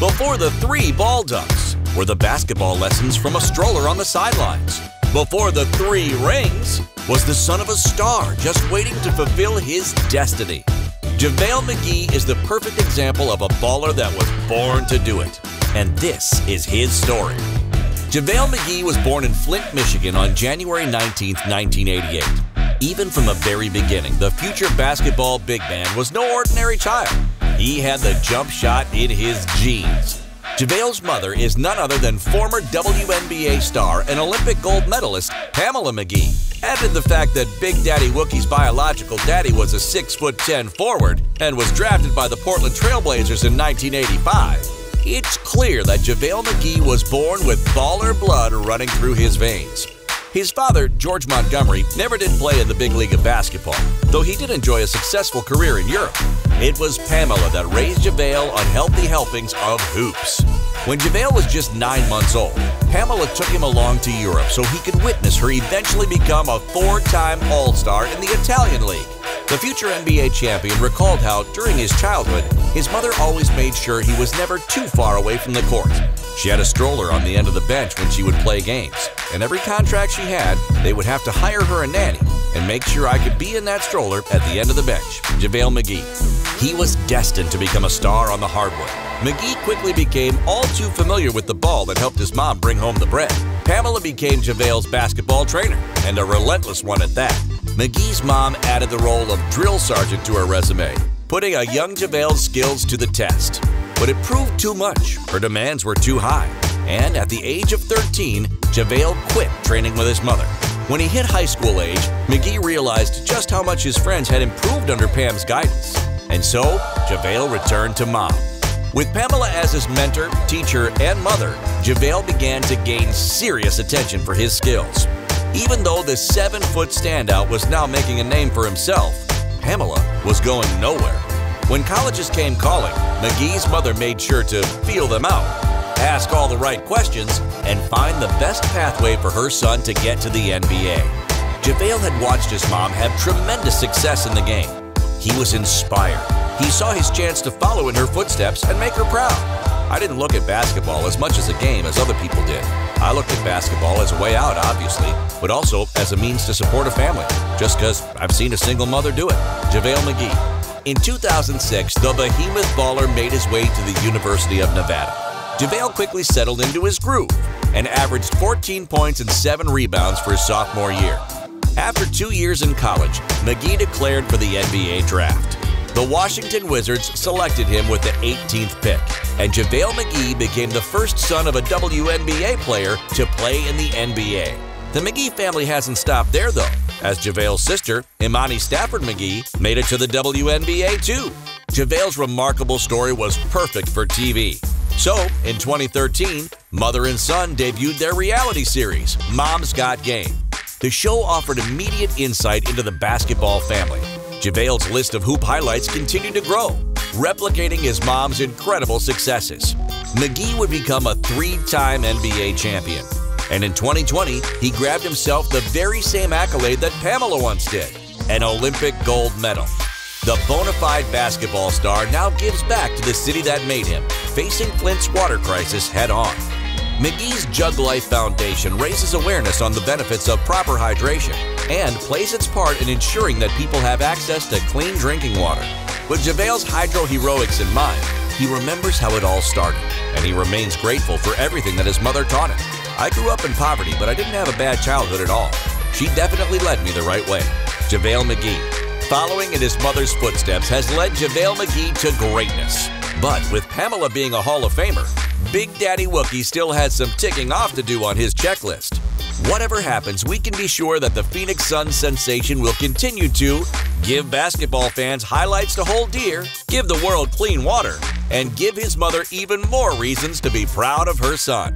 Before the three ball ducks were the basketball lessons from a stroller on the sidelines. Before the three rings was the son of a star just waiting to fulfill his destiny. JaVale McGee is the perfect example of a baller that was born to do it. And this is his story. JaVale McGee was born in Flint, Michigan on January 19, 1988. Even from the very beginning, the future basketball big man was no ordinary child. He had the jump shot in his genes. JaVale's mother is none other than former WNBA star and Olympic gold medalist Pamela McGee. Added the fact that Big Daddy Wookie's biological daddy was a 6'10 forward and was drafted by the Portland Trailblazers in 1985, it's clear that JaVale McGee was born with baller blood running through his veins. His father, George Montgomery, never did play in the big league of basketball, though he did enjoy a successful career in Europe. It was Pamela that raised JaVale on healthy helpings of hoops. When JaVale was just nine months old, Pamela took him along to Europe so he could witness her eventually become a four-time All-Star in the Italian League. The future NBA champion recalled how, during his childhood, his mother always made sure he was never too far away from the court. She had a stroller on the end of the bench when she would play games, and every contract she had, they would have to hire her a nanny and make sure I could be in that stroller at the end of the bench. JaVale McGee. He was destined to become a star on the hardwood. McGee quickly became all too familiar with the ball that helped his mom bring home the bread. Pamela became JaVale's basketball trainer, and a relentless one at that. McGee's mom added the role of drill sergeant to her resume, putting a young JaVale's skills to the test. But it proved too much. Her demands were too high. And at the age of 13, JaVale quit training with his mother. When he hit high school age, McGee realized just how much his friends had improved under Pam's guidance. And so, JaVale returned to mom. With Pamela as his mentor, teacher, and mother, JaVale began to gain serious attention for his skills. Even though the seven foot standout was now making a name for himself, Pamela was going nowhere. When colleges came calling, McGee's mother made sure to feel them out, ask all the right questions, and find the best pathway for her son to get to the NBA. JaVale had watched his mom have tremendous success in the game. He was inspired. He saw his chance to follow in her footsteps and make her proud. I didn't look at basketball as much as a game as other people did. I looked at basketball as a way out, obviously, but also as a means to support a family, just because I've seen a single mother do it. JaVale McGee. In 2006, the behemoth baller made his way to the University of Nevada. JaVale quickly settled into his groove and averaged 14 points and 7 rebounds for his sophomore year. After two years in college, McGee declared for the NBA draft. The Washington Wizards selected him with the 18th pick, and JaVale McGee became the first son of a WNBA player to play in the NBA. The McGee family hasn't stopped there, though, as JaVale's sister, Imani Stafford McGee, made it to the WNBA too. JaVale's remarkable story was perfect for TV. So, in 2013, mother and son debuted their reality series, Mom's Got Game. The show offered immediate insight into the basketball family. JaVale's list of hoop highlights continued to grow, replicating his mom's incredible successes. McGee would become a three-time NBA champion. And in 2020, he grabbed himself the very same accolade that Pamela once did, an Olympic gold medal. The bona fide basketball star now gives back to the city that made him, facing Flint's water crisis head on. McGee's Jug Life Foundation raises awareness on the benefits of proper hydration and plays its part in ensuring that people have access to clean drinking water. With JaVale's hydro heroics in mind, he remembers how it all started, and he remains grateful for everything that his mother taught him. I grew up in poverty, but I didn't have a bad childhood at all. She definitely led me the right way. JaVale McGee. Following in his mother's footsteps has led JaVale McGee to greatness. But with Pamela being a Hall of Famer, Big Daddy Wookie still has some ticking off to do on his checklist. Whatever happens, we can be sure that the Phoenix Suns sensation will continue to give basketball fans highlights to hold dear, give the world clean water, and give his mother even more reasons to be proud of her son.